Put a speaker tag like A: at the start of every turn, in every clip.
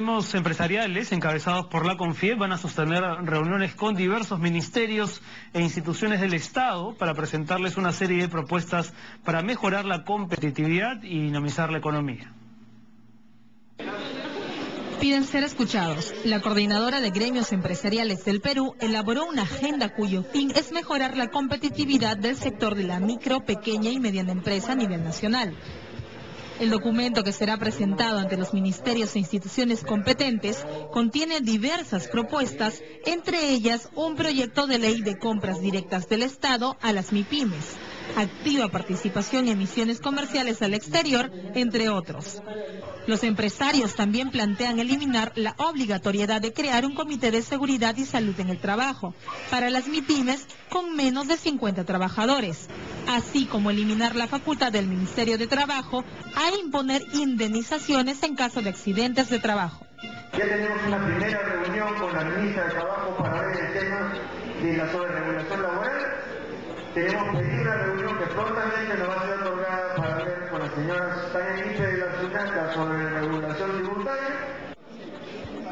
A: Los empresariales encabezados por la CONFIEP van a sostener reuniones con diversos ministerios e instituciones del Estado para presentarles una serie de propuestas para mejorar la competitividad y dinamizar la economía.
B: Piden ser escuchados. La coordinadora de gremios empresariales del Perú elaboró una agenda cuyo fin es mejorar la competitividad del sector de la micro, pequeña y mediana empresa a nivel nacional. El documento que será presentado ante los ministerios e instituciones competentes contiene diversas propuestas, entre ellas un proyecto de ley de compras directas del Estado a las MIPIMES, activa participación y emisiones comerciales al exterior, entre otros. Los empresarios también plantean eliminar la obligatoriedad de crear un comité de seguridad y salud en el trabajo para las MIPIMES con menos de 50 trabajadores así como eliminar la facultad del Ministerio de Trabajo a imponer indemnizaciones en caso de accidentes de trabajo.
C: Ya tenemos una primera reunión con la ministra de Trabajo para ver el tema de la sobreregulación laboral. Tenemos pedido una reunión que prontamente nos va a ser otorgada para ver con la señora Tania de la SUNACA sobre regulación tributaria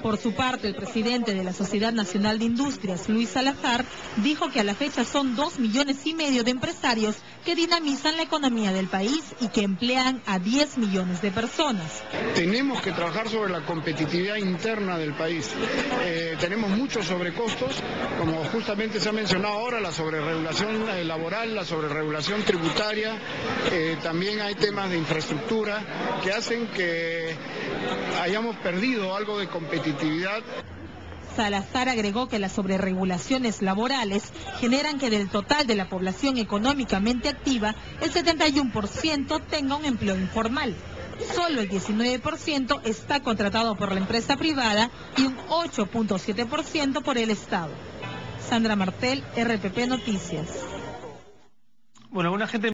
B: por su parte, el presidente de la Sociedad Nacional de Industrias, Luis Salazar, dijo que a la fecha son dos millones y medio de empresarios que dinamizan la economía del país y que emplean a 10 millones de personas.
D: Tenemos que trabajar sobre la competitividad interna del país. Eh, tenemos muchos sobrecostos, como justamente se ha mencionado ahora, la sobreregulación eh, laboral, la sobreregulación tributaria, eh, también hay temas de infraestructura que hacen que hayamos perdido algo de competitividad
B: Salazar agregó que las sobreregulaciones laborales generan que del total de la población económicamente activa, el 71% tenga un empleo informal. Solo el 19% está contratado por la empresa privada y un 8.7% por el Estado. Sandra Martel, RPP Noticias.
A: Bueno, una gente